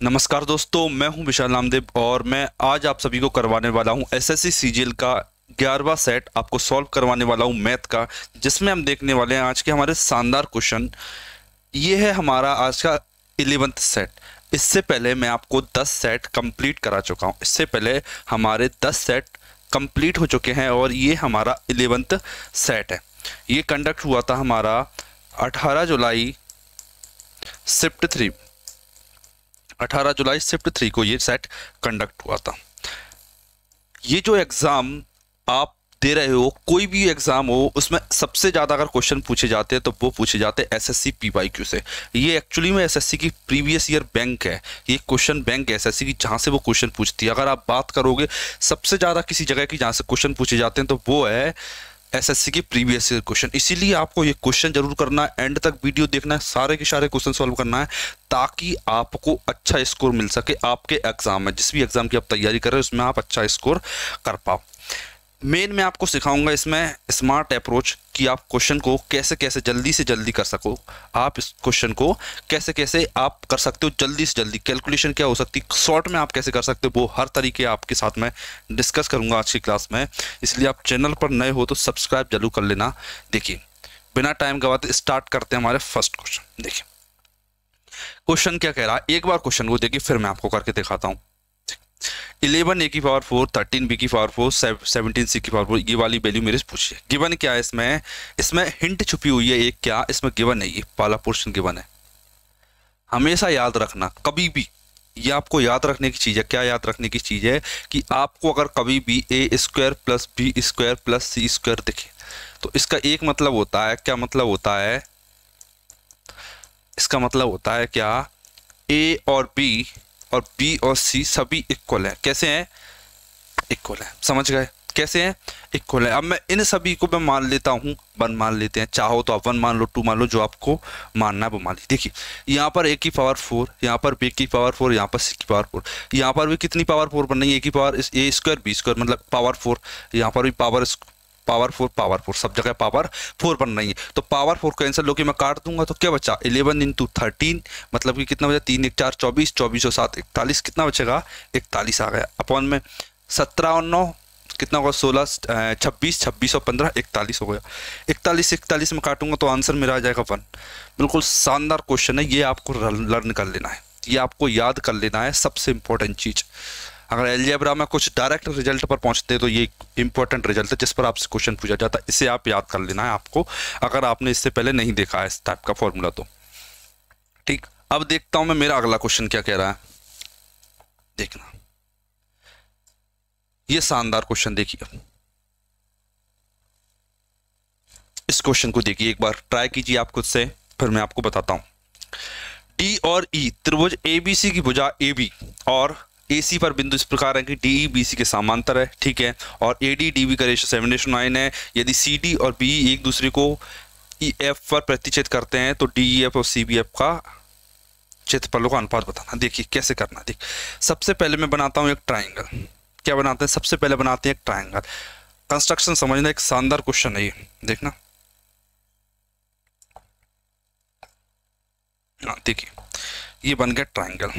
नमस्कार दोस्तों, मैं हूँ विशाल नामदेव और मैं आज आप सभी को करवाने वाला हूँ एसएससी सीजीएल का ग्यारहवा सेट। आपको सॉल्व करवाने वाला हूँ मैथ का, जिसमें हम देखने वाले हैं आज के हमारे शानदार क्वेश्चन ये है हमारा आज का इलेवेंथ सेट इससे पहले मैं आपको 10 सेट कंप्लीट करा चुका हूँ। इससे पहले हमारे 10 सेट कंप्लीट हो चुके हैं और ये हमारा इलेवेंथ सेट है। ये कंडक्ट हुआ था हमारा 18 जुलाई शिफ्ट थ्री 18 जुलाई शिफ्ट थ्री को ये सेट कंडक्ट हुआ था। ये जो एग्ज़ाम आप दे रहे हो, कोई भी एग्ज़ाम हो, उसमें सबसे ज़्यादा अगर क्वेश्चन पूछे जाते हैं तो वो पूछे जाते हैं एसएससी पीवाईक्यू से। ये एक्चुअली में एसएससी की प्रीवियस ईयर बैंक है। ये क्वेश्चन बैंक है एसएससी की, जहाँ से वो क्वेश्चन पूछती है। अगर आप बात करोगे, सबसे ज़्यादा किसी जगह की जहाँ से क्वेश्चन पूछे जाते हैं तो वो है एसएससी के प्रीवियस ईयर क्वेश्चन इसीलिए आपको ये क्वेश्चन ज़रूर करना है। एंड तक वीडियो देखना है। सारे के सारे क्वेश्चन सॉल्व करना है ताकि आपको अच्छा स्कोर मिल सके। आपके एग्ज़ाम में, जिस भी एग्ज़ाम की आप तैयारी कर रहे हो, उसमें आप अच्छा स्कोर कर पाओ। मेन मैं आपको सिखाऊँगा इसमें स्मार्ट अप्रोच कि आप क्वेश्चन को कैसे कैसे जल्दी से जल्दी कर सको। आप इस क्वेश्चन को कैसे कैसे आप कर सकते हो जल्दी से जल्दी। कैलकुलेशन क्या हो सकती है? शॉर्ट में आप कैसे कर सकते हो? वो हर तरीके आपके साथ में डिस्कस करूँगा आज की क्लास में। इसलिए आप चैनल पर नए हो तो सब्सक्राइब ज़रूर कर लेना। देखिए, बिना टाइम गवाते स्टार्ट करते हैं हमारे फ़र्स्ट क्वेश्चन देखिए क्वेश्चन क्या कह रहा है? एक बार क्वेश्चन को देखिए, फिर मैं आपको करके दिखाता हूँ। इलेवन ए की पावर फोर, थर्टीन बी की पावर फोर सेवनटीन सी की पावर फोर, ये वाली वैल्यू मेरे से पूछिए। गिवन क्या है इसमें? इसमें हिंट छुपी हुई है एक क्या, इसमें गिवन है, पहला पोर्शन गिवन है। हमेशा याद रखना, कभी भी, ये आपको याद रखने की चीज़ है, क्या याद रखने की चीज़ है कि आपको अगर कभी भी A square plus B square plus C square दिखे तो इसका एक मतलब होता है, क्या मतलब होता है? इसका मतलब होता है क्या? ए और बी और बी और सी सभी इक्वल है। कैसे हैं? इक्वल है। समझ गए? कैसे हैं? इक्वल है। अब मैं इन सभी को मैं मान लेता हूँ। वन मान लेते हैं। चाहो तो आप वन मान लो, टू मान लो, जो आपको मानना है वो मान लीजिए। देखिए, यहाँ पर ए की पावर फोर यहाँ पर बी की पावर फोर यहाँ पर सी की पावर फोर यहाँ पर भी कितनी पावर फोर बन रही है? ए की power A square B square मतलब पावर फोर यहाँ पर भी power power four power four सब जगह पावर फोर बन रही है। तो पावर फोर कैंसिल होकर मैं काट दूँगा तो क्या बचा? इलेवन इंटू थर्टीन मतलब कि कितना बचा? तीन, एक, चार, चौबीस चौबीस और सात, इकतालीस, कितना बचेगा? इकतालीस आ गया। अपॉन में सत्रह और नौ, कितना होगा? सोलह छब्बीस छब्बीस और पंद्रह, इकतालीस हो गया। इकतालीस इकतालीस में काटूँगा तो आंसर मेरा आ जाएगा वन। बिल्कुल शानदार क्वेश्चन है, ये आपको लर्न कर लेना है। ये आपको याद कर लेना है सबसे इंपॉर्टेंट चीज़। अगर एलजेब्रा में कुछ डायरेक्ट रिज़ल्ट पर पहुँचते हैं तो ये इंपॉर्टेंट रिज़ल्ट है जिस पर आपसे क्वेश्चन पूछा जाता है इसे आप याद कर लेना है आपको अगर आपने इससे पहले नहीं देखा है इस टाइप का फॉर्मूला तो। ठीक अब देखता हूँ मैं मेरा अगला क्वेश्चन क्या कह रहा है। देखना। ये शानदार क्वेश्चन देखिए। इस क्वेश्चन को देखिए एक बार ट्राई कीजिए आप खुद से फिर मैं आपको बताता हूँ। डी और ई e, त्रिभुज एबीसी की भुजा ए बी और ए सी पर बिंदु इस प्रकार है कि डी ई बी सी के समांतर है, ठीक है? और ए डी डी बी का रेशो सेवन रेशो नाइन है। यदि सी डी और बी एक दूसरे को ई e एफ़ पर प्रतिच्छेद करते हैं तो डी ई एफ़ और सी बी एफ़ का क्षेत्रफलों का अनुपात बताना। देखिए, कैसे करना देख, सबसे पहले मैं बनाता हूँ एक ट्राइंगल क्या बनाते हैं? सबसे पहले बनाते हैं एक ट्राइंगल कंस्ट्रक्शन समझना एक शानदार क्वेश्चन है ये। देखना। हाँ देखिए, ये बन गया ट्राइंगल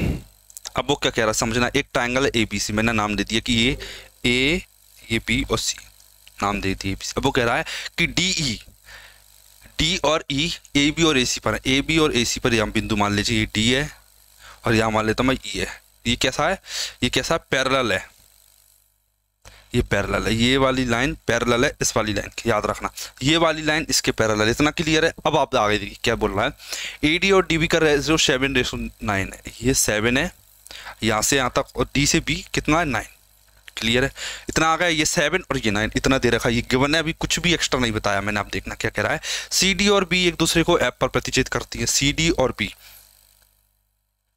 अब वो क्या कह रहा है? समझना, एक ट्राइंगल है ए बी सी मैंने नाम दे दिया कि ये ए ये बी और सी नाम दे दिए अब वो कह रहा है कि डी ई डी और ई ए बी और ए सी पर ए बी और ए सी पर यहाँ बिंदु मान लीजिए, ये डी है और यहाँ मान लेता हूँ मैं ई है। ये कैसा है? ये कैसा है? पैरल है। ये पैरल है। ये वाली लाइन पैरल है, इस वाली लाइन की। याद रखना। ये वाली लाइन इसके पैरल है। इतना क्लियर है? अब आप आगे देखिए, क्या बोल रहा है? ए डी और डी बी का रेशो सेवन रेशो नाइन है। ये सेवन है। यहाँ से यहाँ तक और डी से बी कितना है? नाइन क्लियर है? इतना आ गया, ये सेवन और ये नाइन इतना दे रखा, ये गिवन है। अभी कुछ भी एक्स्ट्रा नहीं बताया मैंने, आप देखना क्या कह रहा है। सी डी और बी एक दूसरे को ऐप पर प्रतिचित करती है। सी डी और बी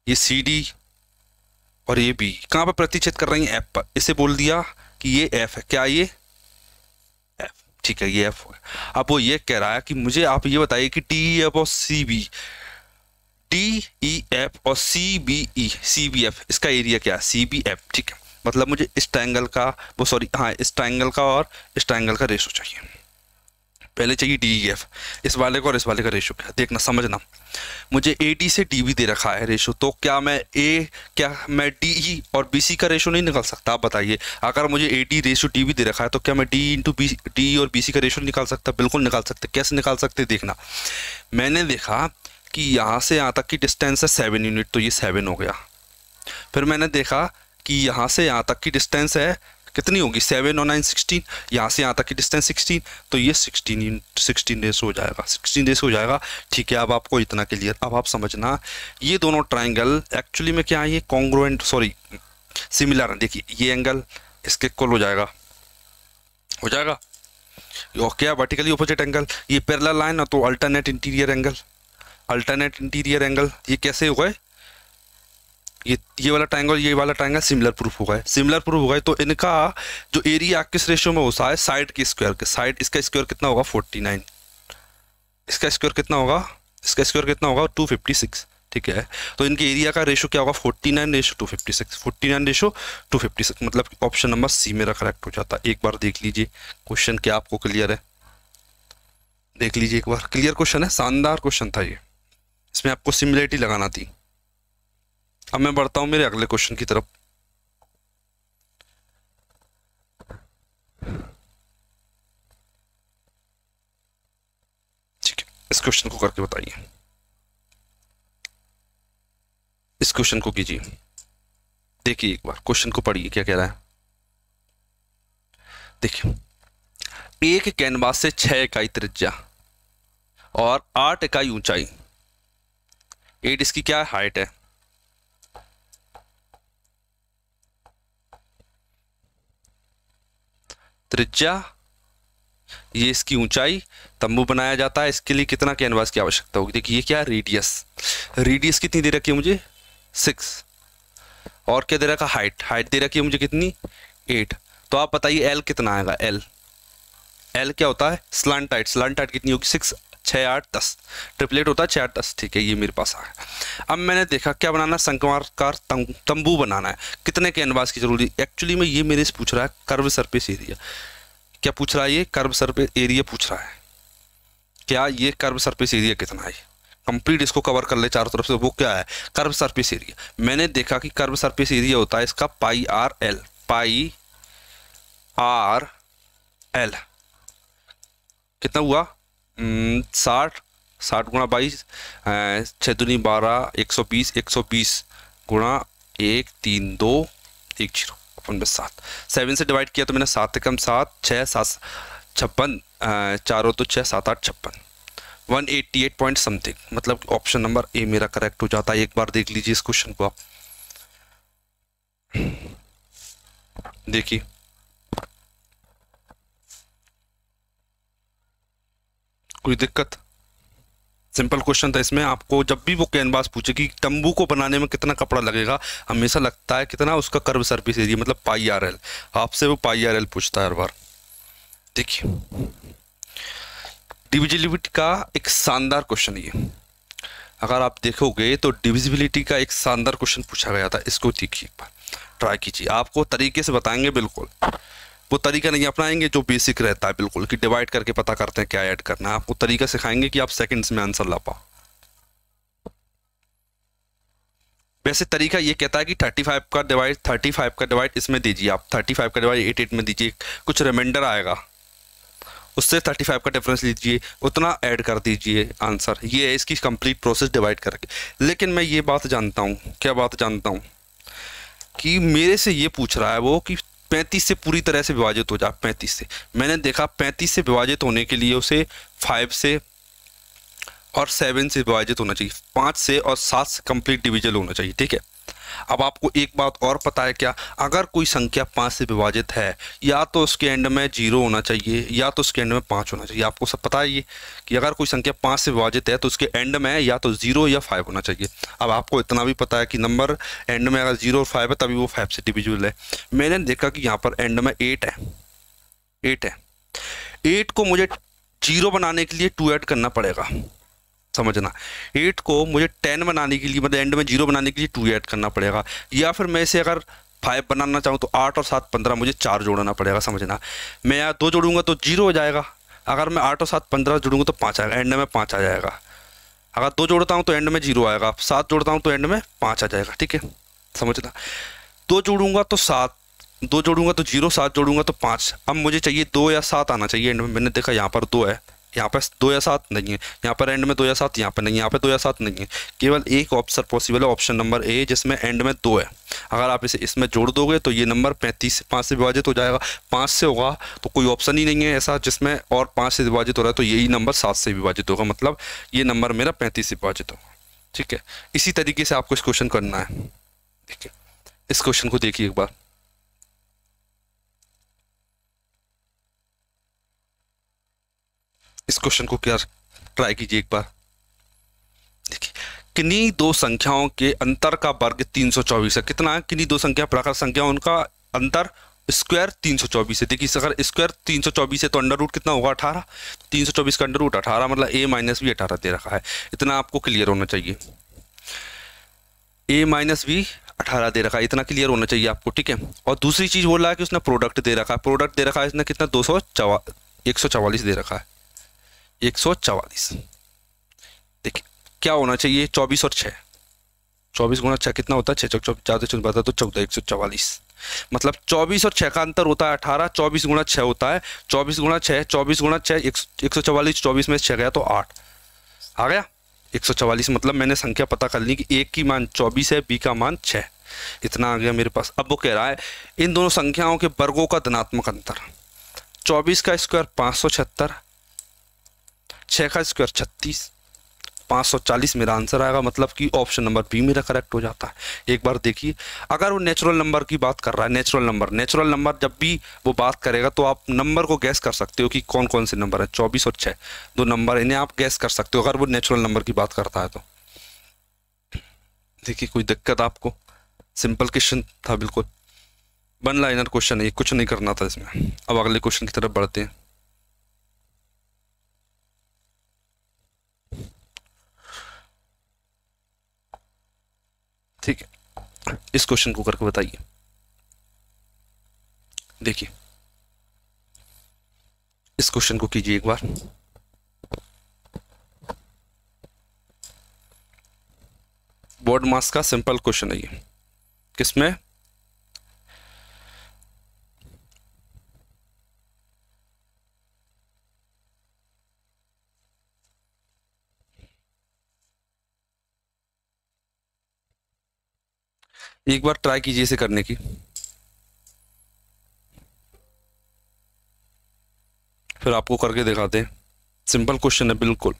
ये सी डी और ये बी कहाँ पर प्रतिचित कर रही है? ऐप पर। इसे बोल दिया कि ये एफ़ है। क्या ये? एफ़ ठीक है, ये एफ़ हो गया। अब वो ये कह रहा है कि मुझे आप ये बताइए कि टी एफ़ और C B D E F और C B E C B F इसका एरिया क्या है? सी बी एफ़ ठीक है? मतलब मुझे इस ट्रायंगल का, वो सॉरी हाँ इस ट्रायंगल का और इस ट्रायंगल का रेशो चाहिए। पहले चाहिए डी ई एफ़ इस वाले का और इस वाले का रेशो क्या? देखना, समझना। मुझे ए डी से डी बी दे रखा है रेशो तो क्या मैं ए क्या मैं डी ई और बी सी का रेशो नहीं निकाल सकता? आप बताइए। अगर मुझे A D ratio D B दे रखा है तो क्या मैं डी इंटू बी डी और बी सी का रेशो निकाल सकता? बिल्कुल निकाल सकते। कैसे निकाल सकते? देखना। मैंने देखा कि यहाँ से यहाँ तक की डिस्टेंस है सेवन यूनिट तो ये सेवन हो गया। फिर मैंने देखा कि यहाँ से यहाँ तक की डिस्टेंस है, कितनी होगी? सेवन और नाइन सिक्सटीन यहाँ से यहाँ तक की डिस्टेंस सिक्सटीन तो ये सिक्सटीन सिक्सटीन डेज़ हो जाएगा। सिक्सटीन डेज़ हो जाएगा। ठीक है, अब आपको इतना क्लियर अब आप समझना, ये दोनों ट्राइंगल एक्चुअली में क्या है? ये कॉन्ग्रुएंट सॉरी सिमिलर है। देखिए, ये एंगल इसके इक्वल हो जाएगा। हो जाएगा? क्या वर्टिकली अपोजिट एंगल ये पैरेलल लाइन है तो alternate interior angle alternate interior angle ये कैसे हो गए? ये ये वाला ट्रायंगल ये वाला ट्रायंगल सिमिलर प्रूफ होगा सिमिलर प्रूफ होगा तो इनका जो एरिया किस रेशियो में होता है साइड के स्क्वायर के। साइड इसका स्क्वायर कितना होगा? फोर्टी नाइन इसका स्क्वायर कितना होगा? इसका स्क्वायर कितना होगा? टू फिफ्टी सिक्स ठीक है? तो इनके एरिया का रेशो क्या होगा? Forty nine ratio to fifty six forty nine ratio to fifty six मतलब ऑप्शन नंबर सी मेरा करेक्ट हो जाता। है एक बार देख लीजिए। क्वेश्चन क्या आपको क्लियर है? देख लीजिए एक बार। क्लियर क्वेश्चन है? शानदार क्वेश्चन था ये। इसमें आपको सिमिलरिटी लगाना थी। अब मैं बढ़ता हूँ मेरे अगले क्वेश्चन की तरफ़। ठीक है, इस क्वेश्चन को करके बताइए। इस क्वेश्चन को कीजिए। देखिए एक बार क्वेश्चन को पढ़िए, क्या कह रहा है? देखिए, एक कैनवास से छह इकाई त्रिज्या और आठ इकाई ऊंचाई। एट इसकी क्या हाइट है? त्रिज्या, ये इसकी ऊंचाई, तंबू बनाया जाता है, इसके लिए कितना कैनवास की आवश्यकता होगी? देखिए, ये क्या रेडियस रेडियस कितनी दे रखी है मुझे? सिक्स और क्या दे रखा? हाइट हाइट दे रखी है मुझे कितनी? एट तो आप बताइए एल कितना आएगा? एल एल क्या होता है? स्लांट हाइट स्लांट हाइट कितनी होगी? सिक्स छः आठ दस। ट्रिपलेट होता है छः आठ दस, ठीक है, ये मेरे पास आ गया। अब मैंने देखा क्या बनाना है संकमारकार तंबू बनाना है। कितने कैनवास की ज़रूरी एक्चुअली में ये मेरे से पूछ रहा है, कर्व सरफेस एरिया। क्या पूछ रहा है ये? कर्व सरफेस एरिया पूछ रहा है। क्या ये कर्व सरफेस एरिया कितना है? कंप्लीट इसको कवर कर ले चारों तरफ़ से, वो क्या है? Curve surface area. मैंने देखा कि कर्व सरफेस एरिया होता है इसका pi r l, pi r l. कितना हुआ? साठ साठ गुणा बाईस छः दुनी बारह, एक सौ बीस, एक सौ बीस गुणा एक, तीन, दो, एक ज़ीरो, अपन में सात। सेवन से डिवाइड किया तो मैंने सात कम सात छः सात, छप्पन चारों तो छः सात, आठ, छप्पन। One eighty eight point something मतलब ऑप्शन नंबर ए मेरा करेक्ट हो जाता है, एक बार देख लीजिए इस क्वेश्चन को आप। देखिए। कोई दिक्कत? सिंपल क्वेश्चन था इसमें। आपको जब भी वो कैनवास पूछे कि तंबू को बनाने में कितना कपड़ा लगेगा, हमेशा लगता है कितना उसका कर्व सर्विस एरिया मतलब पाई आर एल। आपसे वो पाई आर एल पूछता है हर बार। देखिए। डिविजिबिलिटी का एक शानदार क्वेश्चन ये। अगर आप देखोगे तो डिविजिबिलिटी का एक शानदार क्वेश्चन पूछा गया था। इसको देखिए ट्राई कीजिए। आपको तरीके से बताएँगे बिल्कुल। वो तरीका नहीं अपनाएँगे, जो बेसिक रहता है, बिल्कुल, कि डिवाइड करके पता करते हैं क्या ऐड करना है। आपको तरीका सिखाएँगे कि आप सेकंड्स में आंसर ला पाओ। वैसे तरीका ये कहता है कि 35 का डिवाइड 35 का डिवाइड इसमें दीजिए आप। 35 का डिवाइड एट एट में दीजिए, कुछ रिमाइंडर आएगा। उससे 35 का डिफरेंस लीजिए, उतना ऐड कर दीजिए आंसर ये है इसकी कंप्लीट प्रोसेस डिवाइड करके। लेकिन मैं ये बात जानता हूँ, क्या बात जानता हूँ, कि मेरे से ये पूछ रहा है वो कि पैंतीस से पूरी तरह से विभाजित हो जाए पैंतीस से। मैंने देखा पैंतीस से विभाजित होने के लिए उसे फाइव से और सेवन से विभाजित होना चाहिए, पाँच से और सात से कंप्लीट डिविजन होना चाहिए, ठीक है? अब आपको एक बात और पता है क्या? अगर कोई संख्या पाँच से विभाजित है, या तो उसके एंड में ज़ीरो होना चाहिए, या तो उसके एंड में पाँच होना चाहिए। आपको सब पता है ये, कि अगर कोई संख्या पाँच से विभाजित है तो उसके एंड में या तो ज़ीरो या फाइव होना चाहिए। अब आपको इतना भी पता है कि नंबर एंड में अगर ज़ीरो और फाइव है, तभी वो फाइव से डिविजुअल है। मैंने देखा कि यहाँ पर एंड में एट है। एट है। एट को मुझे ज़ीरो बनाने के लिए टू ऐड करना पड़ेगा। समझना। एट को मुझे टेन बनाने के लिए मतलब एंड में ज़ीरो बनाने के लिए टू ऐड करना पड़ेगा। या फिर मैं इसे अगर फाइव बनाना चाहूँ तो आठ और सात पंद्रह मुझे चार जोड़ना पड़ेगा, समझना। मैं यहाँ दो जोड़ूँगा तो ज़ीरो हो जाएगा। अगर मैं आठ और सात पंद्रह जोड़ूँगा तो पाँच आएगा एंड में पाँच आ जाएगा। अगर दो जोड़ता हूँ तो एंड में ज़ीरो आएगा सात जोड़ता हूँ तो एंड में पाँच आ जाएगा, ठीक है? समझना। दो जोड़ूँगा तो सात, दो जोड़ूँगा तो ज़ीरो सात जोड़ूँगा तो पाँच। अब मुझे चाहिए दो या सात आना चाहिए एंड में। मैंने देखा यहाँ पर दो है। यहाँ पर दो या सात नहीं है, यहाँ पर एंड में दो या सात, यहाँ पर नहीं है यहाँ पर दो या सात नहीं है। केवल एक ऑप्शन पॉसिबल है ऑप्शन नंबर ए जिसमें एंड में दो है। अगर आप इसे इसमें जोड़ दोगे तो ये नंबर पैंतीस से पाँच से विभाजित हो जाएगा। पाँच से होगा तो कोई ऑप्शन ही नहीं है ऐसा, जिसमें और पाँच से विभाजित हो रहा है तो यही नंबर सात से विभाजित होगा। मतलब ये नंबर मेरा पैंतीस से विभाजित होगा। ठीक है? इसी तरीके से आपको इस क्वेश्चन करना है। ठीक है इस क्वेश्चन को देखिए एक बार। इस क्वेश्चन को क्या ट्राई कीजिए एक बार। देखिए, किन्हीं दो संख्याओं के अंतर का वर्ग 324 है? कितना है? किन्हीं दो संख्या, प्रकार संख्या, उनका अंतर स्क्वायर 324 है। देखिए, अगर स्क्वायर 324 है तो अंडर रूट कितना होगा? 18 324 का अंडर रूट 18 मतलब ए माइनस भी अठारह दे रखा है। इतना आपको क्लियर होना चाहिए। ए माइनस भी अठारह दे रखा है। इतना क्लियर होना चाहिए आपको, ठीक है? और दूसरी चीज़ बोल है कि उसने प्रोडक्ट दे रखा है। प्रोडक्ट दे रखा है, इसने कितना? दो सौ चवा, एक सौ चवालीस दे रखा है। एक सौ चवालीस। देखिए, क्या होना चाहिए? चौबीस और छः चौबीस गुणा छः कितना होता है? छः चौक चौबीस, ज़्यादा चौबीस तो चौदह, एक सौ चवालीस। मतलब चौबीस और छः का अंतर होता है अठारह, चौबीस गुणा छः होता है, चौबीस गुणा छः चौबीस गुणा छः एक सौ चवालीस, चौबीस में छः गया तो आठ। आ गया? एक सौ चवालीस मतलब मैंने संख्या पता कर ली कि एक की मान चौबीस है, बी का मान छः इतना आ गया मेरे पास। अब वो कह रहा है, इन दोनों संख्याओं के वर्गों का धनात्मक अंतर। चौबीस का स्क्वायर पाँच सौ छहत्तर छः का स्क्वायर छत्तीस, पाँच सौ चालीस मेरा आंसर आएगा मतलब कि ऑप्शन नंबर बी मेरा करेक्ट हो जाता है। एक बार देखिए, अगर वो नेचुरल नंबर की बात कर रहा है नेचुरल नंबर नेचुरल नंबर जब भी वो बात करेगा तो आप नंबर को गैस कर सकते हो कि कौन कौन से नंबर है, चौबीस और छः दो नंबर इन्हें आप गैस कर सकते हो, अगर वो नेचुरल नंबर की बात करता है तो। देखिए, कोई दिक्कत आपको? सिंपल क्वेश्चन था, बिल्कुल। वन लाइनर क्वेश्चन है कुछ नहीं करना था इसमें। अब अगले क्वेश्चन की तरफ़ बढ़ते हैं। ठीक? है इस क्वेश्चन को करके बताइए। देखिए। इस क्वेश्चन को कीजिए एक बार। बोर्ड मास का सिंपल क्वेश्चन है ये। किसमें? एक बार ट्राई कीजिए इसे करने की। फिर आपको करके दिखाते हैं। सिंपल क्वेश्चन है, बिल्कुल।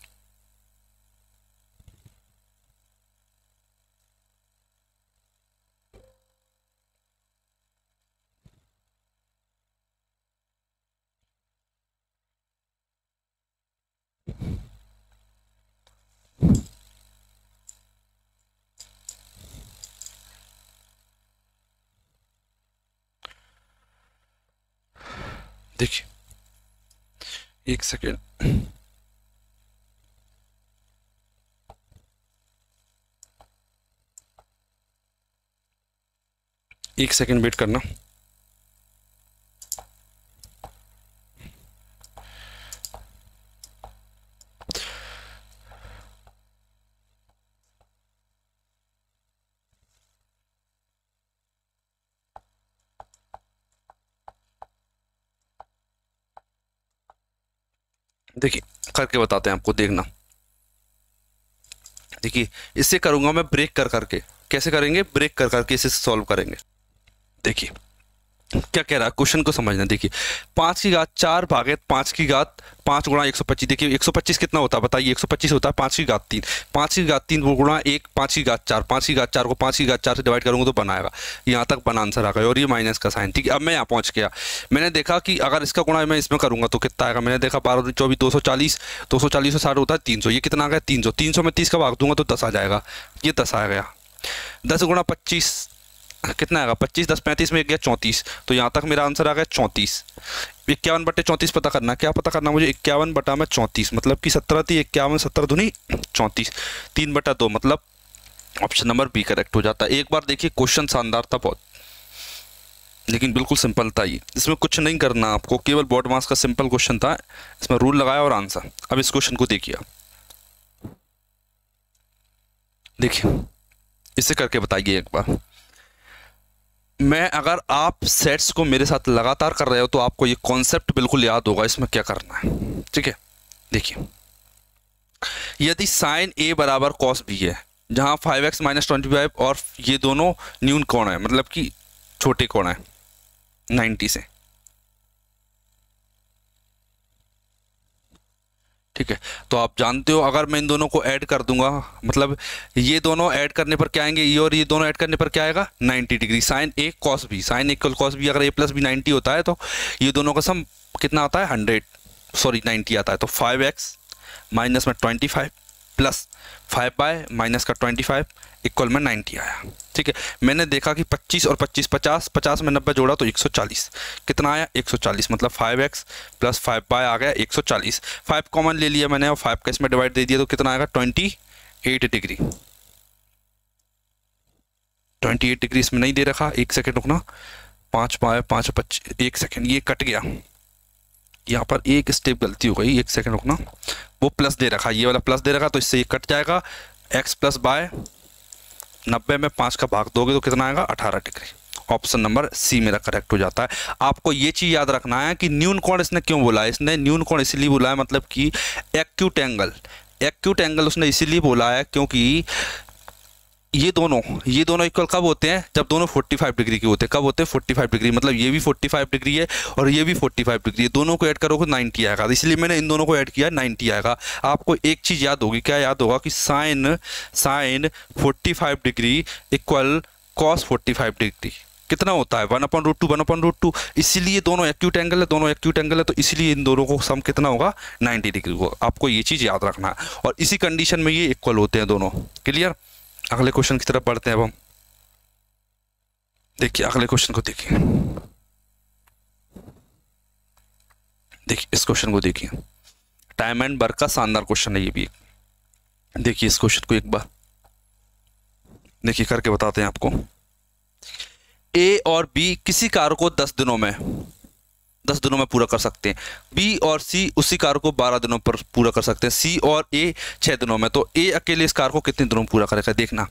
देखिए एक सेकेंड। एक सेकेंड वेट करना। देखिए, करके बताते हैं आपको, देखना। देखिए, इससे करूँगा मैं ब्रेक कर करके। कैसे करेंगे? ब्रेक कर करके इसे सॉल्व करेंगे। देखिए। क्या कह रहा है? क्वेश्चन को समझना देखिए, पाँच की घात चार भागे पाँच की घात पाँच गुणा एक सौ पच्चीस। देखिए, एक सौ पच्चीस कितना होता है? बताइए, एक सौ पच्चीस होता है, पाँच की घात तीन। पाँच की घात तीन गुणा एक, पाँच की घात चार। पाँच की घात चार को पाँच की घात चार से डिवाइड करूँगा तो बनाएगा। यहाँ तक बना आंसर आ गया और ये माइनस का साइन ठीक है, अब मैं यहाँ पहुँच गया। मैंने देखा कि अगर इसका गुणा मैं इसमें करूँगा तो कितना आएगा? मैंने देखा बारह, चौबीस, दो सौ चालीस। दो सौ चालीस साठ होता है, तीन सौ। ये कितना आ गया? तीन सौ। तीन सौ में तीस का भाग दूँगा तो दस आ जाएगा। ये दस आ गया। दस गुणा पच्चीस कितना आएगा? पच्चीस, दस, पैंतीस में एक गया चौंतीस। तो यहाँ तक मेरा आंसर आ गया चौंतीस। इक्यावन बटे चौंतीस पता करना। क्या पता करना? मुझे इक्यावन बटा में चौंतीस। मतलब कि सत्रह थी, इक्यावन, सत्रह धुनी चौंतीस। तीन बटा दो मतलब ऑप्शन नंबर बी करेक्ट हो जाता। है एक बार देखिए क्वेश्चन शानदार था बहुत। लेकिन बिल्कुल सिंपल था ये। इसमें कुछ नहीं करना आपको, केवल बॉड मास का सिंपल क्वेश्चन था। इसमें रूल लगाया और आंसर अब इस क्वेश्चन को देखिए देखिए, इसे करके बताइए एक बार। मैं अगर आप सेट्स को मेरे साथ लगातार कर रहे हो तो आपको ये कॉन्सेप्ट बिल्कुल याद होगा, इसमें क्या करना है। ठीक है? देखिए। यदि साइन ए बराबर कॉस बी है, जहाँ five x minus twenty five और ये दोनों न्यून कौन है मतलब कि छोटे कौन है नाइन्टी से। ठीक है? तो आप जानते हो, अगर मैं इन दोनों को ऐड कर दूँगा मतलब ये दोनों ऐड करने पर क्या आएँगे? ये और ये दोनों ऐड करने पर क्या आएगा? 90 डिग्री साइन ए कॉस भी साइन एक कॉस भी अगर ए प्लस भी नाइन्टी होता है तो ये दोनों का सम कितना आता है? हंड्रेड सॉरी नाइन्टी आता है। तो फाइव एक्स माइनस में twenty five plus five by minus का ट्वेंटी फाइव इक्वल में नाइन्टी आया। ठीक है? मैंने देखा कि पच्चीस और पच्चीस, पचास पचास में नब्बे जोड़ा तो एक सौ चालीस। कितना आया? एक सौ चालीस मतलब five x plus five by आ गया, एक सौ चालीस। फाइव कॉमन ले लिया मैंने और फाइव का इसमें डिवाइड दे दिया तो कितना आएगा? Twenty eight degree twenty eight degree इसमें नहीं दे रखा। एक सेकेंड रुकना। पाँच बाय पाँच पच्चीस, एक सेकेंड ये कट गया। यहाँ पर एक स्टेप गलती हो गई। एक सेकेंड रुकना। वो प्लस दे रखा। ये वाला प्लस दे रखा तो इससे ये कट जाएगा। एक्स प्लस बाय नब्बे में पाँच का भाग दोगे तो कितना आएगा? अठारह डिग्री। ऑप्शन नंबर सी मेरा करेक्ट हो जाता है। आपको ये चीज़ याद रखना है कि न्यून कौन इसने क्यों बोला? इसने न्यून कौन इसलिए बोला है मतलब कि एक्यूट एंगल एक्यूट एंगल उसने इसीलिए बोला है क्योंकि ये दोनों ये दोनों इक्वल कब होते हैं? जब दोनों 45 डिग्री के होते हैं। कब होते हैं? 45 डिग्री मतलब ये भी 45 डिग्री है और ये भी 45 डिग्री है। दोनों को ऐड करोगे 90 आएगा। इसलिए मैंने इन दोनों को ऐड किया 90 आएगा। आपको एक चीज़ याद होगी, क्या याद होगा कि sine sine 45 degree equal cos 45 degree कितना होता है? One upon root two one upon root two इसीलिए दोनों एक्यूट एंगल है, दोनों एक्यूट एंगल है तो इसीलिए इन दोनों को सम कितना होगा? 90 डिग्री होगा। आपको ये चीज़ याद रखना है। और इसी कंडीशन में ये इक्वल होते हैं दोनों। क्लियर अगले क्वेश्चन की तरफ़ पढ़ते हैं अब हम। देखिए, अगले क्वेश्चन को देखिए। देखिए, इस क्वेश्चन को देखिए। टाइम एंड बर्क का शानदार क्वेश्चन है ये भी। देखिए, इस क्वेश्चन को एक बार देखिए, करके बताते हैं आपको। ए और बी किसी कार को दस दिनों में दस दिनों में पूरा कर सकते हैं। बी और सी उसी कार को बारह दिनों पर पूरा कर सकते हैं। सी और ए छः दिनों में। तो ए अकेले इस कार को कितने दिनों में पूरा करेगा? देखना।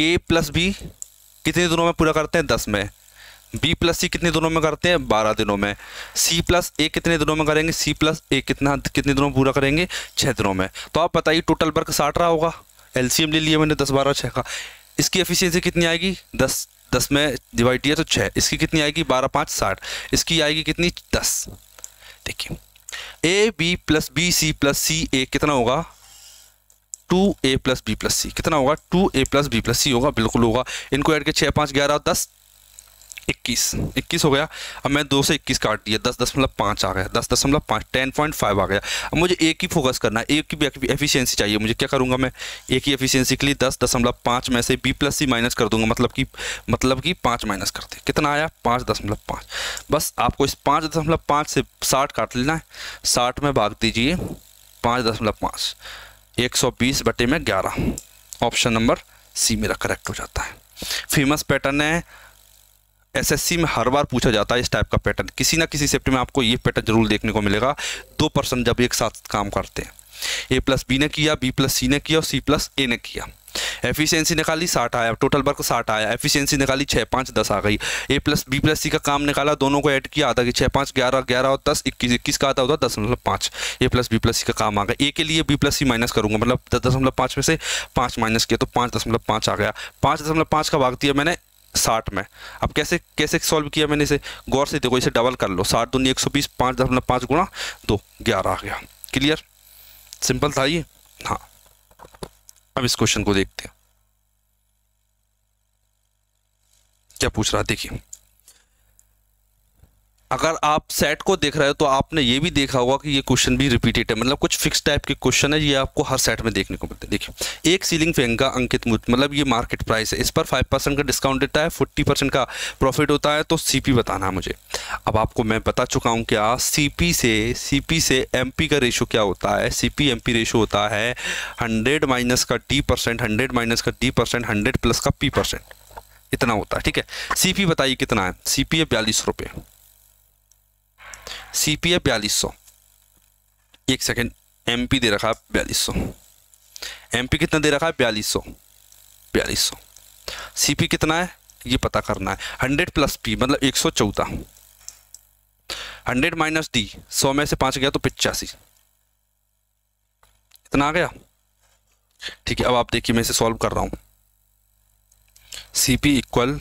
ए प्लस बी कितने दिनों में पूरा करते हैं? दस में। बी प्लस सी कितने दिनों में करते हैं? बारह दिनों में। सी प्लस ए कितने दिनों में करेंगे? सी प्लस ए कितना, कितने दिनों में पूरा करेंगे? छः दिनों में। तो आप बताइए, टोटल वर्क साठ रहा होगा? एलसीएम ले लिया मैंने दस बारह छः का। इसकी एफिशिएंसी कितनी आएगी? दस। दस में डिवाइड किया तो छः इसकी कितनी आएगी? बारह, पाँच, साठ। इसकी आएगी कितनी? दस। देखिए। A B plus B C plus C A कितना होगा? Two A plus B plus C कितना होगा? Two A plus B plus C होगा। बिल्कुल होगा। इनको ऐड के छः पाँच, ग्यारह, दस। इक्कीस इक्कीस हो गया। अब मैं दो से इक्कीस काट दिया, दस दशमलव पाँच आ गया, दस दशमलव पाँच, टेन पॉइंट फाइव आ गया। अब मुझे एक ही फोकस करना है, एक की एफिशिएंसी चाहिए, मुझे क्या करूँगा मैं? एक ही एफिशिएंसी के लिए दस दशमलव पाँच में से बी प्लस सी माइनस कर दूँगा मतलब कि मतलब कि पाँच माइनस कर दे कितना आया? पाँच दशमलव पाँच। बस आपको इस पाँच दशमलव पाँच से साठ काट लेना है। साठ में भाग दीजिए, पाँच दशमलव पाँच, एक सौ बीस बटे में ग्यारह। ऑप्शन नंबर सी मेरा करेक्ट हो जाता है। फ़ेमस पैटर्न है एसएससी में हर बार पूछा जाता है इस टाइप का पैटर्न किसी ना किसी सेप्ट में आपको ये पैटर्न ज़रूर देखने को मिलेगा। दो पर्सन जब एक साथ काम करते हैं। ए प्लस बी ने किया बी प्लस सी ने किया और सी प्लस ए ने किया। एफिशिएंसी निकाली, साठ आया। टोटल वर्क साठ आया। एफिशिएंसी निकाली छः पाँच, दस आ गई। A plus B plus C का काम निकाला, दोनों को ऐड किया, आधा कि छः पाँच, ग्यारह ग्यारह और दस, इक्कीस इक्कीस का आता होता, दस दशमलव पाँच। A plus B plus C का काम आ गया। ए के लिए बी प्लस सी माइनस करूँगा मतलब दस दशमलव पाँच में से पाँच माइनस किया तो पाँच दशमलव पाँच आ गया। पाँच दशमलव पाँच का भाग दिया मैंने साठ में। अब कैसे कैसे सॉल्व किया मैंने इसे? गौर से देखो, इसे डबल कर लो। साठ दूनी एक सौ बीस, पाँच दशमलव पाँच गुणा दो, ग्यारह आ गया। क्लियर सिंपल था ये? हाँ। अब इस क्वेश्चन को देखते हैं। क्या पूछ रहा देखिए। अगर आप सेट को देख रहे हो तो आपने ये भी देखा होगा कि ये क्वेश्चन भी रिपीटेड है। मतलब कुछ फिक्स टाइप के क्वेश्चन है, ये आपको हर सेट में देखने को मिलते हैं। देखिए, एक सीलिंग फ़ैन का अंकित मूल्य मतलब ये मार्केट प्राइस है, इस पर फाइव परसेंट का डिस्काउंट देता है फोर्टी परसेंट का प्रॉफिट होता है तो सीपी बताना है मुझे। अब आपको मैं बता चुका हूँ क्या सी से सीपी से एमपी का रेशो क्या होता है? सी पी रेशो होता है हंड्रेड माइनस का टी परसेंट हंड्रेड माइनस का टी परसेंट हंड्रेड प्लस का पी परसेंट इतना होता है, ठीक है? सीपी बताइए कितना है? सी पी है बयालीस रुपये सीपी है बयालीस सौ। एक सेकेंड एम पी दे रखा है बयालीस सौ। एम पी कितना दे रखा है? बयालीस सौ। बयालीस सौ। सी पी कितना है? ये पता करना है। हंड्रेड प्लस पी मतलब एक सौ चौदह। हंड्रेड माइनस डी सौ में से पाँच गया तो पिचासी। इतना आ गया? ठीक है, अब आप देखिए, मैं इसे सॉल्व कर रहा हूँ। सी पी इक्वल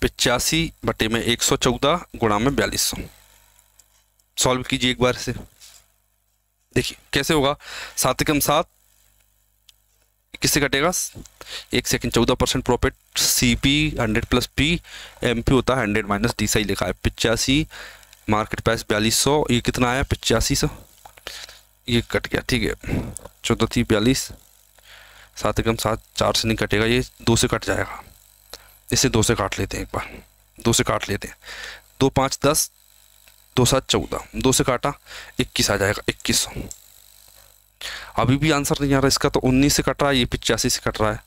पिचासी बटे में एक सौ चौदह गुणा में बयालीस सौ। सॉल्व कीजिए एक बार से देखिए, कैसे होगा? सात कम सात, किससे कटेगा एक सेकंड, चौदह percent profit C P hundred plus P M P होता है हंड्रेड माइनस डी सही लिखा है। पिचासी, मार्केट प्राइस बयालीस सौ, ये कितना आया? पिचासी सौ। ये कट गया, ठीक है। चौदह थी बयालीस, सात एकम सात, चार से नहीं कटेगा, ये दो से कट जाएगा। इसे दो से काट लेते हैं एक बार, दो से काट लेते हैं। दो पाँच दस दो सात चौदह, दो से काटा, इक्कीस आ जाएगा, इक्कीस अभी भी आंसर नहीं आ रहा इसका तो उन्नीस से कट रहा है, ये पिचासी से कट रहा है।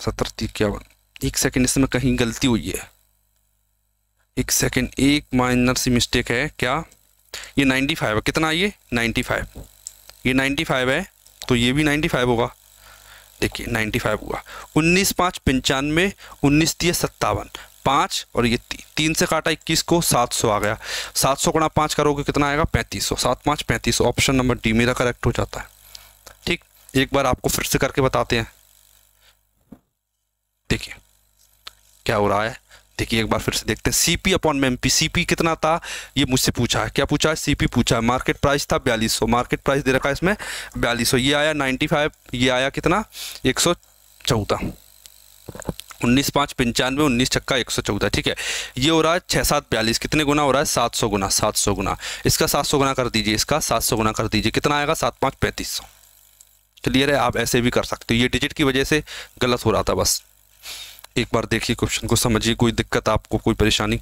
सत्तर, तीस, इक्यावन। एक सेकेंड, इसमें कहीं गलती हुई है। एक सेकेंड, एक माइनर सी मिस्टेक है, क्या? ये नाइन्टी फाइव है। कितना ये? Ninety five. ये नाइन्टी फाइव है तो ये भी नाइन्टी फाइव होगा। देखिए नाइन्टी फाइव हुआ। उन्नीस पाँच पंचानवे, उन्नीस दिए सत्तावन। पाँच और ये ती, तीन से काटा इक्कीस को सात सौ आ गया। सात सौ गुणा पाँच करोगे कितना आएगा? पैंतीस सौ। सात पाँच पैंतीस सौ। ऑप्शन नंबर डी मेरा करेक्ट हो जाता है। ठीक? एक बार आपको फिर से करके बताते हैं। देखिए क्या हो रहा है? देखिए एक बार फिर से देखते हैं। सी पी अपॉन में एमपी सीपी कितना था? ये मुझसे पूछा है। क्या पूछा है? सीपी पूछा है। मार्केट प्राइस था बयालीस सौ। मार्केट प्राइस दे रखा है इसमें बयालीस सौ। ये आया नाइन्टी फाइव ये आया कितना? एक सौ चौदह। उन्नीस पाँच पंचानवे, उन्नीस छक्का एक सौ चौदह, ठीक है? ये हो रहा है छः सात बयालीस। कितने गुना हो रहा है? सात सौ गुना, सात सौ गुना। इसका सात सौ गुना कर दीजिए, इसका सात सौ गुना कर दीजिए। कितना आएगा? सात पाँच, पैंतीस सौ। क्लियर है आप ऐसे भी कर सकते हो। ये डिजिट की वजह से गलत हो रहा था बस। एक बार देखिए क्वेश्चन को, समझिए, कोई दिक्कत आपको, कोई परेशानी?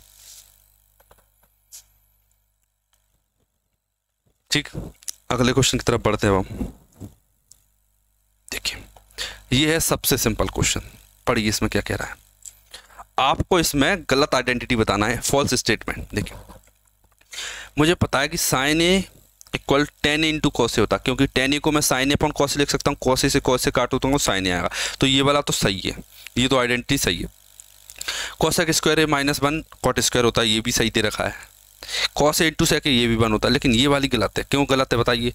ठीक, अगले क्वेश्चन की तरफ़ बढ़ते हैं हम। देखिए, ये है सबसे सिंपल क्वेश्चन पढ़िए इसमें क्या कह रहा है? आपको इसमें गलत आइडेंटिटी बताना है फॉल्स स्टेटमेंट देखिए, मुझे पता है कि sine A equal tan into cos होता है, क्योंकि टेन ए को मैं साइन ए अपॉन कौसे लिख सकता हूँ कौसे से कौसे काटू तो साइन ए आएगा। तो ये वाला तो सही है, ये तो आइडेंटिटी सही है। Cosec square A minus one cot square होता है, ये भी सही दे रखा है। कॉस ए इंटू सेक ये भी वन होता है, लेकिन ये वाली गलत है। क्यों गलत है बताइए?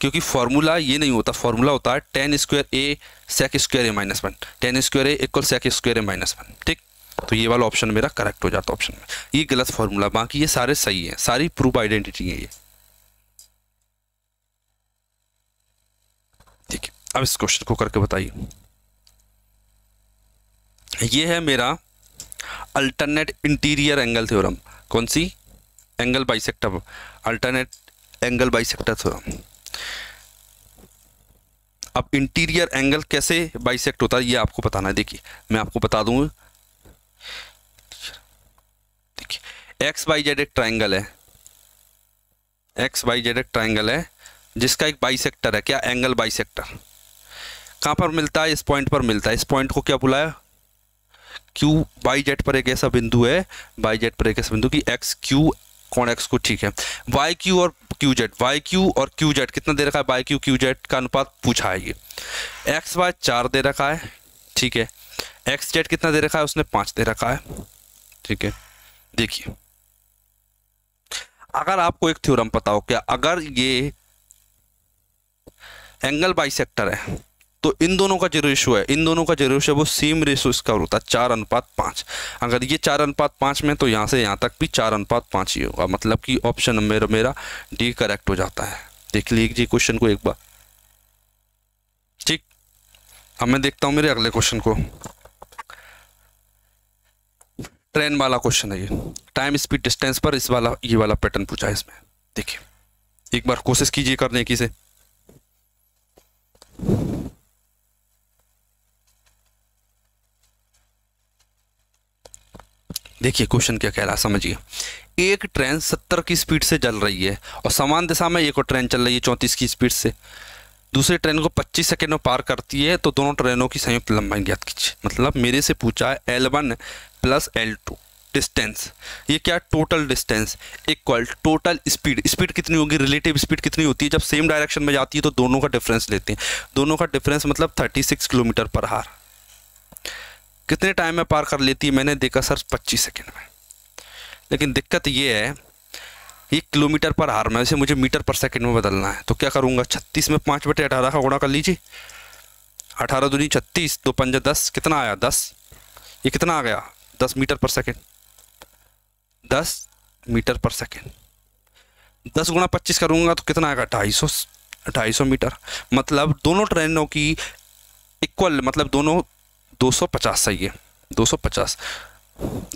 क्योंकि फॉर्मूला ये नहीं होता फॉर्मूला होता है tan square A sec square A minus one tan square A equal sec square A minus one ठीक? तो ये वाला ऑप्शन मेरा करेक्ट हो जाता है ऑप्शन में। ये गलत फॉर्मूला बाकी ये सारे सही है, सारी प्रूफ आइडेंटिटी है ये। ठीक है, अब इस क्वेश्चन को करके बताइए। ये है मेरा अल्टरनेट इंटीरियर एंगल थ्योरम कौन सी? Angle bisector alternate angle bisector theorem अब इंटीरियर एंगल कैसे बाइसेक्ट होता है, ये आपको बताना है। देखिए, मैं आपको बता दूँ। देखिए एक्स बाई जेड एक ट्राइंगल है। एक्स बाई जेड एक ट्राइंगल है, जिसका एक बाइसेक्टर है। क्या? एंगल बाइसेक्टर कहाँ पर मिलता है? इस पॉइंट पर मिलता है। इस पॉइंट को क्या बुलाया? क्यू बाई जेट पर एक ऐसा बिंदु है बाई जेट पर एक ऐसा बिंदु कि एक्स क्यू कौन एक्स को, ठीक है। वाई क्यू और क्यू जेट वाई क्यू और क्यू जेट कितना दे रखा है? वाई क्यू क्यू जेट का अनुपात पूछा है ये। एक्स वाई चार दे रखा है, ठीक है। एक्स जेट कितना दे रखा है? उसने पाँच दे रखा है, ठीक है। देखिए। अगर आपको एक थ्योरम पता हो क्या अगर ये एंगल बाइसेक्टर है तो इन दोनों का जो रेशो है, इन दोनों का जो रेशो है वो सेम रेशो इसका होता है चार अनुपात पाँच। अगर ये चार अनुपात पाँच में तो यहाँ से यहाँ तक भी चार अनुपात पाँच ही होगा। मतलब कि ऑप्शन मेरा मेरा डी करेक्ट हो जाता है। देख लीजिए क्वेश्चन को एक बार। ठीक? अब मैं देखता हूँ मेरे अगले क्वेश्चन को। ट्रेन वाला क्वेश्चन है ये। टाइम स्पीड डिस्टेंस पर इस वाला, ये वाला पैटर्न पूछा है इसमें। देखिए। एक बार कोशिश कीजिए करने की से देखिए क्वेश्चन क्या कह रहा है, समझिए। एक ट्रेन सत्तर की स्पीड से चल रही है और समान दिशा में एक और ट्रेन चल रही है चौंतीस की स्पीड से। दूसरी ट्रेन को 25 सेकेंड में पार करती है तो दोनों ट्रेनों की संयुक्त लंबाई ज्ञात कीजिए। मतलब मेरे से पूछा है L one plus L two distance ये क्या total distance equal total speed speed कितनी होगी? रिलेटिव स्पीड कितनी होती है? जब सेम डायरेक्शन में जाती है तो दोनों का डिफरेंस लेते हैं। दोनों का डिफरेंस मतलब 36 किलोमीटर पर हार। कितने टाइम में पार कर लेती है, मैंने देखा सर 25 सेकेंड में। लेकिन दिक्कत ये है ये किलोमीटर पर हार में इसे मुझे मीटर पर सेकंड में बदलना है तो क्या करूँगा? छत्तीस में पाँच बटे अठारह का गुणा कर लीजिए। अठारह दूनी छत्तीस, दो पंजा दस, कितना आया? दस। ये कितना आ गया? दस मीटर पर सेकेंड। दस मीटर पर सेकेंड। दस गुणा पच्चीस करूँगा तो कितना आएगा? ढाई सौ ढाई सौ मीटर। मतलब दोनों ट्रेनों की इक्वल मतलब दोनों दो सौ पचास, सही है। दो सौ पचास।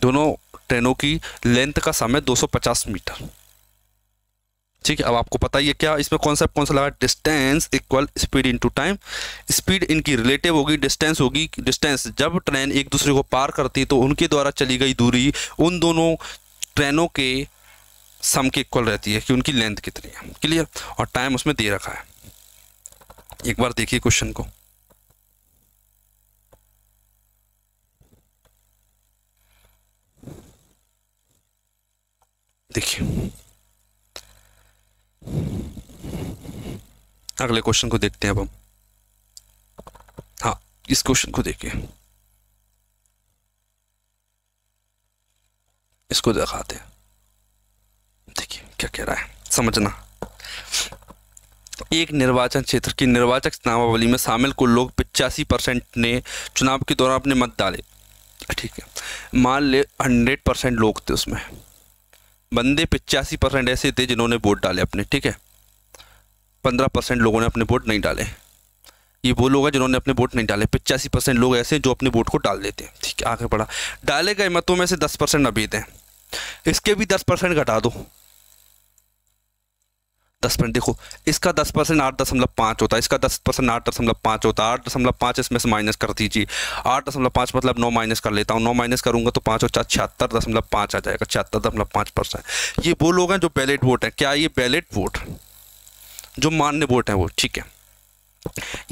दोनों ट्रेनों की लेंथ का समय 250 मीटर। ठीक है, अब आपको पता ही है क्या, इसमें कॉन्सेप्ट कौन सा लगा? Distance equal speed into time speed इनकी रिलेटिव होगी डिस्टेंस होगी। डिस्टेंस जब ट्रेन एक दूसरे को पार करती है तो उनके द्वारा चली गई दूरी उन दोनों ट्रेनों के सम के इक्वल रहती है कि उनकी लेंथ कितनी है। क्लियर और टाइम उसमें दे रखा है। एक बार देखिए क्वेश्चन को। देखिए। अगले क्वेश्चन को देखते हैं अब हम। हाँ इस क्वेश्चन को देखिए। इसको दिखाते हैं। देखिए, क्या कह रहा है? समझना। एक निर्वाचन क्षेत्र की निर्वाचक नामावली में शामिल कुल लोग पिचासी परसेंट ने चुनाव के दौरान अपने मत डाले। ठीक है। मान ले हंड्रेड परसेंट लोग थे उसमें। बंदे पिचासी परसेंट ऐसे थे जिन्होंने वोट डाले अपने, ठीक है? पंद्रह परसेंट लोगों ने अपने वोट नहीं डाले। ये वो लोग हैं जिन्होंने अपने वोट नहीं डाले। पिचासी परसेंट लोग ऐसे जो अपने वोट को डाल देते हैं। ठीक है, आगे बढ़ा। डाले गए मतों में से दस परसेंट अभी हैं इसके भी दस परसेंट घटा दो। दस परसेंट देखो, इसका दस परसेंट आठ दशमलव पाँच होता है, इसका दस परसेंट आठ दशमलव पाँच होता है, आठ दशमलव पाँच इसमें से माइनस कर दीजिए। आठ दशमलव पाँच मतलब नौ माइनस कर लेता हूँ, नौ माइनस करूँगा तो पाँच और चार, छिहत्तर दशमलव पाँच आ जाएगा, छिहत्तर दशमलव पाँच परसेंट। ये वो लोग हैं जो बैलेट वोट हैं। क्या ये बैलेट वोट? जो मान्य वोट हैं वो, ठीक है।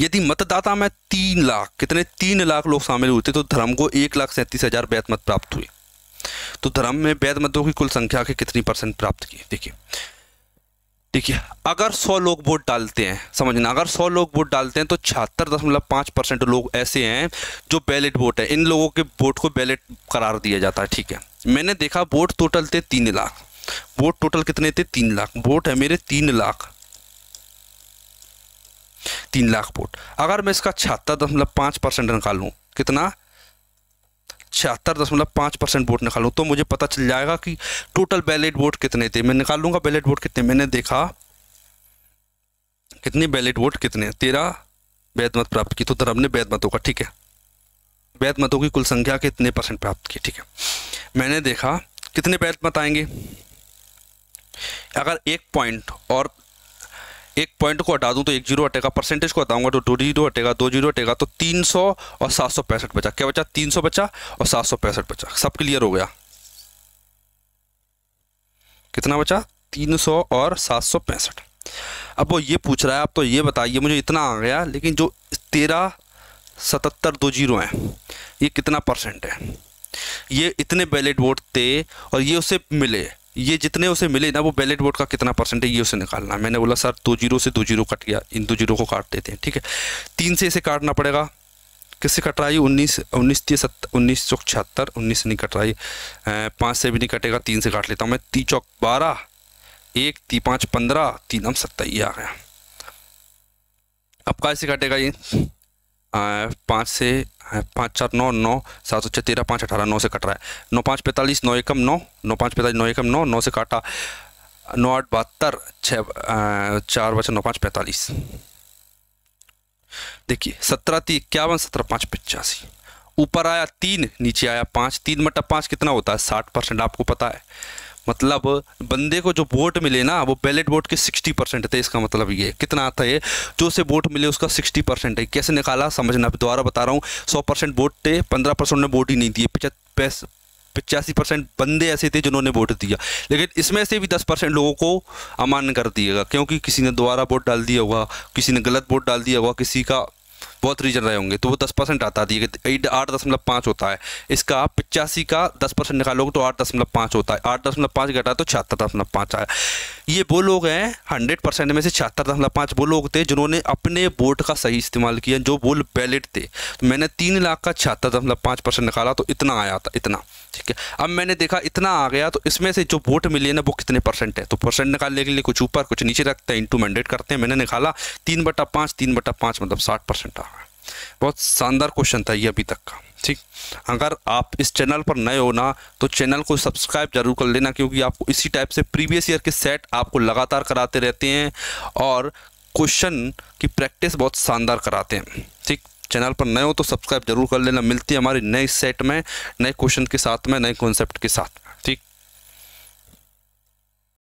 यदि मतदाता में तीन लाख, कितने तीन लाख लोग शामिल हुए थे तो धर्म को एक लाख सैंतीस हज़ार वैध मत प्राप्त हुए। तो धर्म में वैध मतों की कुल संख्या के कितनी परसेंट प्राप्त की? देखिए देखिए, अगर 100 लोग वोट डालते हैं समझना अगर 100 लोग वोट डालते हैं तो छिहत्तर दशमलव पाँच परसेंट लोग ऐसे हैं जो बैलेट वोट है। इन लोगों के वोट को बैलेट करार दिया जाता है, ठीक है। मैंने देखा, वोट टोटल थे तीन लाख। वोट टोटल कितने थे? तीन लाख। वोट है मेरे तीन लाख। तीन लाख वोट। अगर मैं इसका छिहत्तर दशमलव पाँच परसेंट निकालूँ, कितना? छिहत्तर दशमलव पाँच परसेंट वोट निकालूँ। तो मुझे पता चल जाएगा कि टोटल बैलेट वोट कितने थे। मैं निकाल लूँगा बैलेट वोट कितने। मैंने देखा कितने बैलेट वोट कितने। तेरह वैध मत प्राप्त की। तो धर्म ने वैध मतों का, ठीक है? वैध मतों की कुल संख्या के इतने परसेंट प्राप्त की, ठीक है? मैंने देखा कितने वैध मत आएँगे। अगर एक पॉइंट और एक पॉइंट को हटा दूँ तो एक ज़ीरो हटेगा परसेंटेज को हटाऊँगा तो दो ज़ीरो हटेगा, दो ज़ीरो हटेगा तो तीन सौ और सात सौ पैंसठ बचा। क्या बचा? तीन सौ बचा और सात सौ पैंसठ बचा। सब क्लियर हो गया? कितना बचा? तीन सौ और सात सौ पैंसठ। अब वो ये पूछ रहा है, आप तो ये बताइए, मुझे इतना आ गया, लेकिन जो तेरह सतहत्तर दो ज़ीरो हैं, ये कितना परसेंट है? ये इतने बैलेट वोट थे और ये उसे मिले। ये जितने उसे मिले ना, वो बैलेट वोट का कितना परसेंट है ये उसे निकालना मैंने बोला, सर, दो ज़ीरो से दो ज़ीरो कट गया। इन दो ज़ीरो को काट देते हैं, ठीक है? तीन से इसे काटना पड़ेगा। किससे कट रहा है? उन्नीस उन्नीस तीस उन्नीस चौक छिहत्तर, उन्नीस से नहीं कट रहा है पाँच से भी नहीं कटेगा, तीन से काट लेता हूँ मैं। ती चौक बारह, एक, ती पाँच पंद्रह तीन हम सत्तर ये आ गया। अब कैसे काटेगा ये? पाँच से पाँच चार नौ नौ, सात सौ छः तेरह, पाँच, अठारह, नौ से कट रहा है। नौ, पाँच, पैंतालीस, नौ, एकम, नौ नौ, पाँच, पैंतालीस, नौ, एकम, नौ नौ से काटा। नौ, आठ, बहत्तर छः चार बचा नौ, पाँच, पैंतालीस। देखिए, सत्रह तीन इक्यावन, सत्रह, पाँच, पचासी। ऊपर आया तीन, नीचे आया पाँच। तीन मटा पाँच कितना होता है? साठ परसेंट, आपको पता है। मतलब बंदे को जो वोट मिले ना, वो बैलेट वोट के सिक्सटी परसेंट थे, इसका मतलब ये। कितना आता है जो उसे वोट मिले उसका सिक्सटी परसेंट है। कैसे निकाला? समझना दोबारा बता रहा हूँ। सौ परसेंट वोट थे, पंद्रह परसेंट ने वोट ही नहीं दिए। पचासी परसेंट बंदे ऐसे थे जिन्होंने वोट दिया। लेकिन इसमें से भी दस परसेंट लोगों को अमान्य कर दिएगा, क्योंकि किसी ने दोबारा वोट डाल दिया होगा, किसी ने गलत वोट डाल दिया होगा, किसी का बहुत रीजन रहे होंगे। तो वो दस परसेंट आता है एट आठ दशमलव पाँच होता है। इसका पिचासी का दस परसेंट निकालोगे तो आठ दशमलव पाँच होता है। आठ दशमलव पाँच घटा तो छिहत्तर दशमलव पाँच आया। ये वो लोग हैं, हंड्रेड परसेंट में से छिहत्तर दशमलव पाँच वो लोग थे जिन्होंने अपने वोट का सही इस्तेमाल किया, जो वो बैलेट थे। तो मैंने तीन लाख का छिहत्तर दशमलव पाँच परसेंट निकाला तो इतना आया था, इतना। ठीक है। अब मैंने देखा इतना आ गया तो इसमें से जो वोट मिली है ना, वो कितने परसेंट है? तो परसेंट निकालने के लिए कुछ ऊपर, कुछ नीचे रखते हैं इंटू मैंडेट करते हैं। मैंने निकाला, तीन बटा पाँच, तीन बटा पाँच मतलब साठ परसेंट आ गया। बहुत शानदार क्वेश्चन था ये अभी तक का, ठीक? अगर आप इस चैनल पर नए हो ना तो चैनल को सब्सक्राइब ज़रूर कर लेना, क्योंकि आपको इसी टाइप से प्रीवियस ईयर के सेट आपको लगातार कराते रहते हैं और क्वेश्चन की प्रैक्टिस बहुत शानदार कराते हैं, ठीक? चैनल पर नए हो तो सब्सक्राइब ज़रूर कर लेना। मिलती है हमारी नए सेट में, नए क्वेश्चन के साथ में, नए कॉन्सेप्ट के साथ।